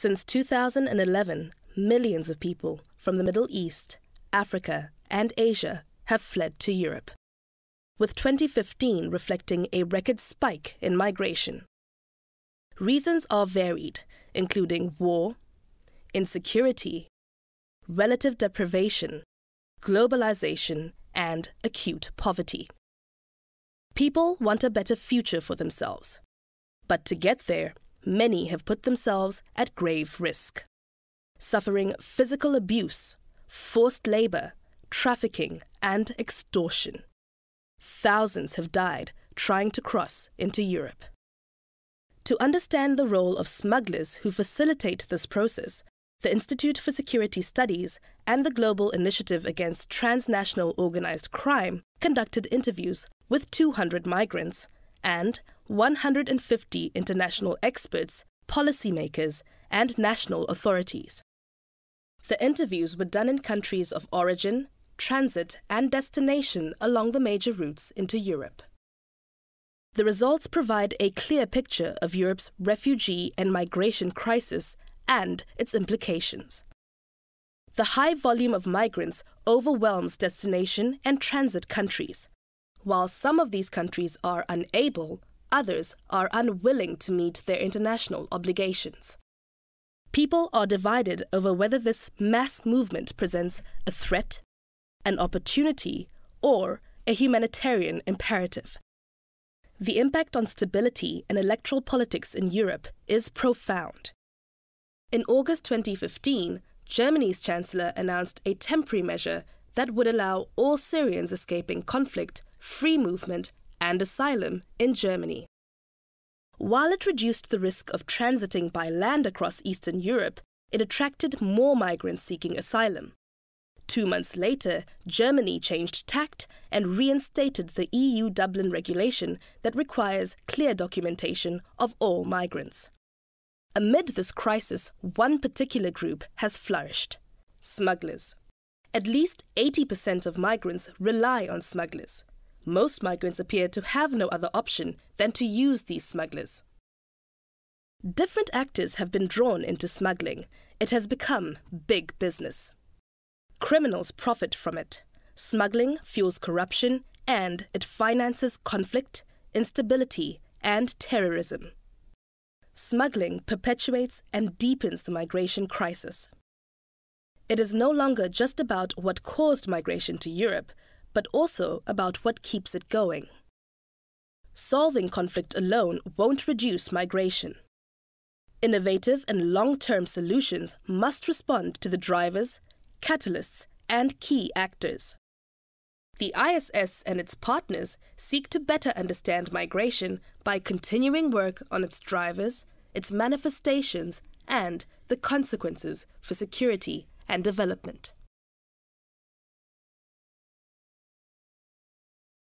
Since 2011, millions of people from the Middle East, Africa, and Asia have fled to Europe, with 2015 reflecting a record spike in migration. Reasons are varied, including war, insecurity, relative deprivation, globalization, and acute poverty. People want a better future for themselves. But to get there, many have put themselves at grave risk, suffering physical abuse, forced labor, trafficking, and extortion. Thousands have died trying to cross into Europe. To understand the role of smugglers who facilitate this process, the Institute for Security Studies and the Global Initiative Against Transnational Organized Crime conducted interviews with 200 migrants and 150 international experts, policymakers, and national authorities. The interviews were done in countries of origin, transit, and destination along the major routes into Europe. The results provide a clear picture of Europe's refugee and migration crisis and its implications. The high volume of migrants overwhelms destination and transit countries. While some of these countries are unable, others are unwilling to meet their international obligations. People are divided over whether this mass movement presents a threat, an opportunity, or a humanitarian imperative. The impact on stability and electoral politics in Europe is profound. In August 2015, Germany's Chancellor announced a temporary measure that would allow all Syrians escaping conflict free movement and asylum in Germany. While it reduced the risk of transiting by land across Eastern Europe, it attracted more migrants seeking asylum. Two months later, Germany changed tact and reinstated the EU Dublin regulation that requires clear documentation of all migrants. Amid this crisis, one particular group has flourished smugglers. At least 80% of migrants rely on smugglers. Most migrants appear to have no other option than to use these smugglers. Different actors have been drawn into smuggling. It has become big business. Criminals profit from it. Smuggling fuels corruption and it finances conflict, instability, and terrorism. Smuggling perpetuates and deepens the migration crisis. It is no longer just about what caused migration to Europe, but also about what keeps it going. Solving conflict alone won't reduce migration. Innovative and long term solutions must respond to the drivers, catalysts, and key actors. The ISS and its partners seek to better understand migration by continuing work on its drivers, its manifestations, and the consequences for security and development.